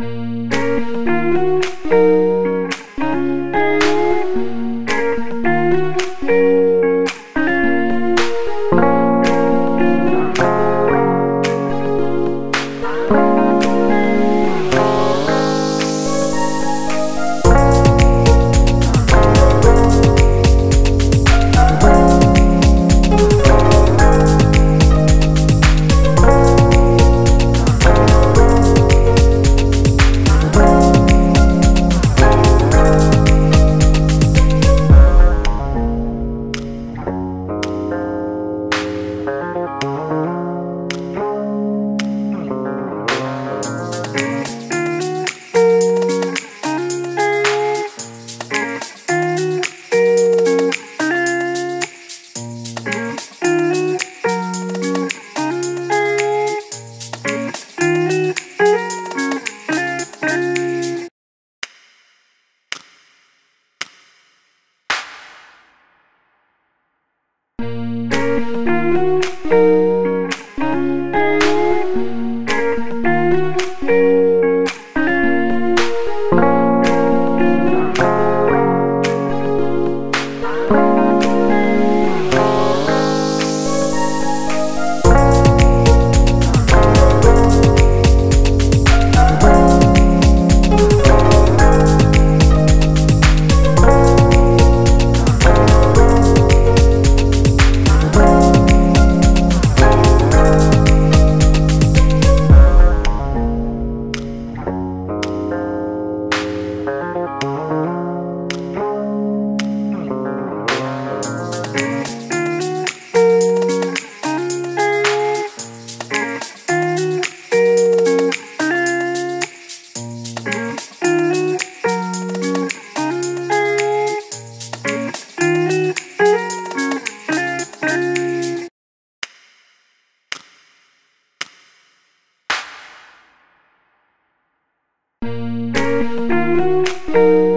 Música Thank you.